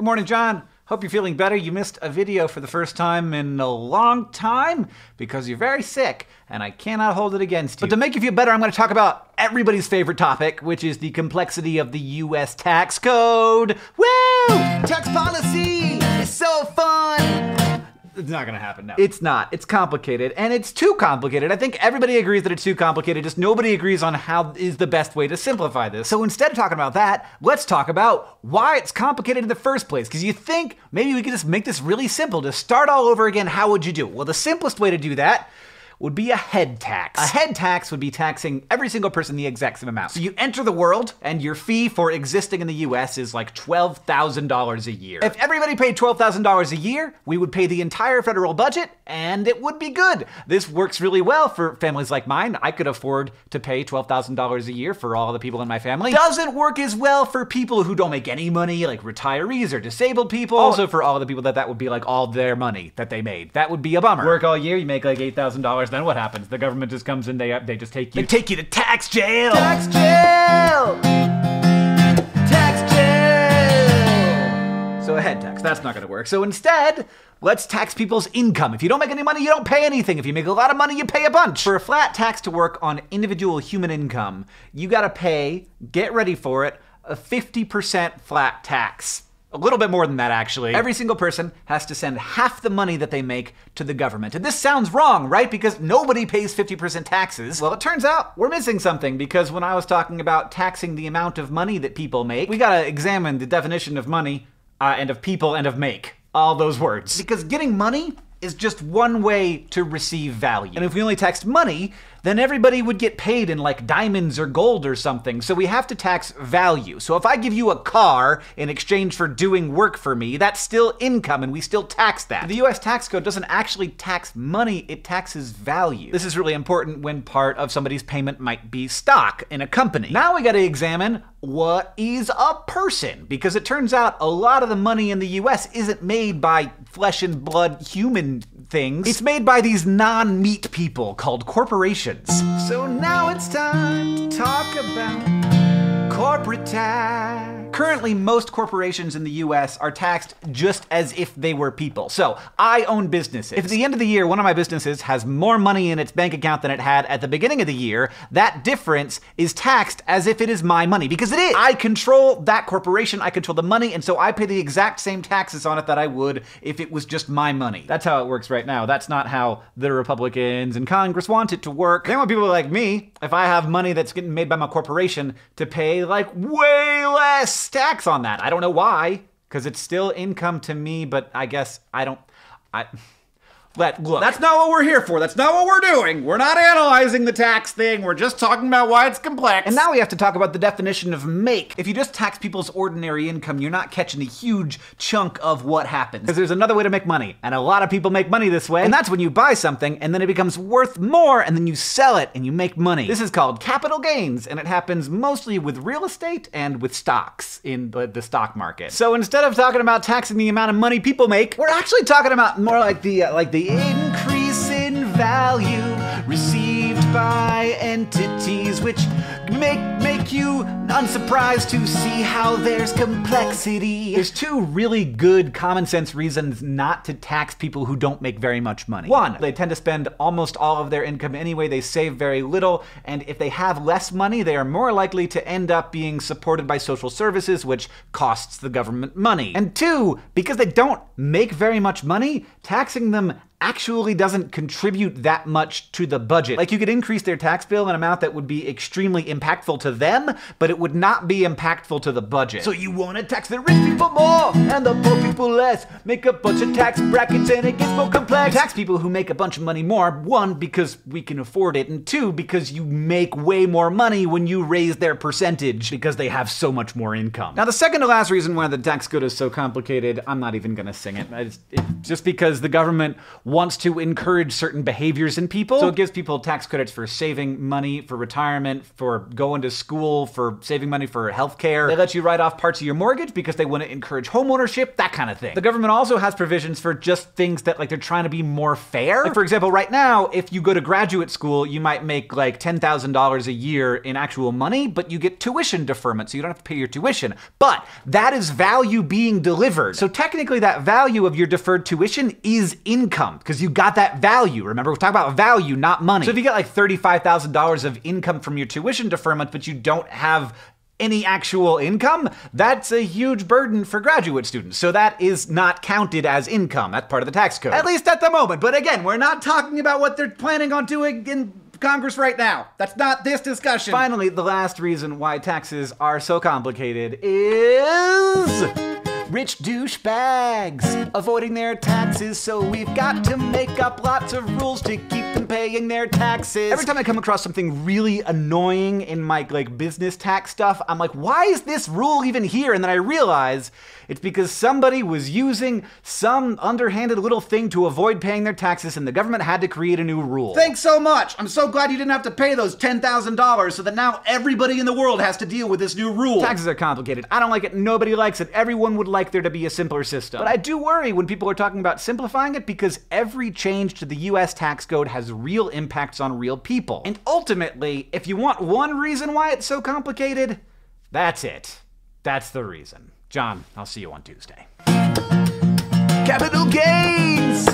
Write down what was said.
Good morning, John. Hope you're feeling better. You missed a video for the first time in a long time because you're very sick, and I cannot hold it against you. But to make you feel better, I'm going to talk about everybody's favorite topic, which is the complexity of the US tax code. Woo! Tax policy is so fun! It's not gonna happen now. It's not. It's complicated, and it's too complicated. I think everybody agrees that it's too complicated, just nobody agrees on how is the best way to simplify this. So instead of talking about that, let's talk about why it's complicated in the first place. Because you think maybe we could just make this really simple, to start all over again, how would you do? Well, the simplest way to do that would be a head tax. A head tax would be taxing every single person the exact same amount. So you enter the world, and your fee for existing in the US is like $12,000 a year. If everybody paid $12,000 a year, we would pay the entire federal budget, and it would be good. This works really well for families like mine. I could afford to pay $12,000 a year for all the people in my family. Doesn't work as well for people who don't make any money, like retirees or disabled people. Oh. Also for all the people that that would be like all their money that they made. That would be a bummer. Work all year, you make like $8,000 then what happens? The government just comes in, they they just take you. They take you to tax jail. Tax jail. Tax jail. So a head tax, that's not going to work. So instead, let's tax people's income. If you don't make any money, you don't pay anything. If you make a lot of money, you pay a bunch. For a flat tax to work on individual human income, you got to pay, get ready for it, a 50% flat tax. A little bit more than that, actually. Every single person has to send half the money that they make to the government. And this sounds wrong, right? Because nobody pays 50% taxes. Well, it turns out we're missing something because when I was talking about taxing the amount of money that people make, we gotta examine the definition of money uh, and of people and of make. All those words. Because getting money is just one way to receive value. And if we only taxed money, then everybody would get paid in like diamonds or gold or something. So we have to tax value. So if I give you a car in exchange for doing work for me, that's still income and we still tax that. The US tax code doesn't actually tax money, it taxes value. This is really important when part of somebody's payment might be stock in a company. Now we gotta examine what is a person? Because it turns out a lot of the money in the US isn't made by flesh and blood human things. It's made by these non meat people called corporations. So now it's time to talk about corporate tax. Currently, most corporations in the US are taxed just as if they were people. So, I own businesses. If at the end of the year one of my businesses has more money in its bank account than it had at the beginning of the year, that difference is taxed as if it is my money because it is. I control that corporation, I control the money, and so I pay the exact same taxes on it that I would if it was just my money. That's how it works right now. That's not how the Republicans in Congress want it to work. They want people like me, if I have money that's getting made by my corporation, to pay like way less tax on that. I don't know why, because it's still income to me, but I guess I don't. I. Let look. That's not what we're here for. That's not what we're doing. We're not analyzing the tax thing. We're just talking about why it's complex. And now we have to talk about the definition of make. If you just tax people's ordinary income, you're not catching a huge chunk of what happens. Because there's another way to make money, and a lot of people make money this way. And that's when you buy something and then it becomes worth more and then you sell it and you make money. This is called capital gains, and it happens mostly with real estate and with stocks in the, the stock market. So instead of talking about taxing the amount of money people make, we're actually talking about more like the uh, like the increase in value received by entities which make make you unsurprised to see how there's complexity. There's two really good common sense reasons not to tax people who don't make very much money. One, they tend to spend almost all of their income anyway, they save very little, and if they have less money, they are more likely to end up being supported by social services, which costs the government money. And two, because they don't make very much money, taxing them actually doesn't contribute that much to the budget. Like you could increase their tax bill an amount that would be extremely impactful to them, but it would not be impactful to the budget. So you want to tax the rich people more and the poor people less. Make a bunch of tax brackets and it gets more complex. Tax people who make a bunch of money more, one, because we can afford it, and two, because you make way more money when you raise their percentage because they have so much more income. Now the second to last reason why the tax code is so complicated, I'm not even gonna sing it. It's, it's just because the government wants to encourage certain behaviors in people. So it gives people tax credits for saving money, for retirement, for going to school, for saving money for healthcare. They let you write off parts of your mortgage because they want to encourage homeownership, that kind of thing. The government also has provisions for just things that like they're trying to be more fair. Like, for example, right now, if you go to graduate school, you might make like $10,000 a year in actual money, but you get tuition deferment, so you don't have to pay your tuition. But that is value being delivered. So technically that value of your deferred tuition is income because you got that value. Remember, we're talking about value, not money. So if you get like $35,000 of income from your tuition deferment, but you don't have any actual income, that's a huge burden for graduate students. So that is not counted as income. That's part of the tax code. At least at the moment. But again, we're not talking about what they're planning on doing in Congress right now. That's not this discussion. Finally, the last reason why taxes are so complicated is rich douchebags avoiding their taxes, so we've got to make up lots of rules to keep them paying their taxes. Every time I come across something really annoying in my like business tax stuff, I'm like, why is this rule even here? And then I realize it's because somebody was using some underhanded little thing to avoid paying their taxes, and the government had to create a new rule. Thanks so much. I'm so glad you didn't have to pay those $10,000 so that now everybody in the world has to deal with this new rule. Taxes are complicated. I don't like it. Nobody likes it. Everyone would like there to be a simpler system. But I do worry when people are talking about simplifying it because every change to the US tax code has real impacts on real people. And ultimately, if you want one reason why it's so complicated, that's it. That's the reason. John, I'll see you on Tuesday. Capital gains!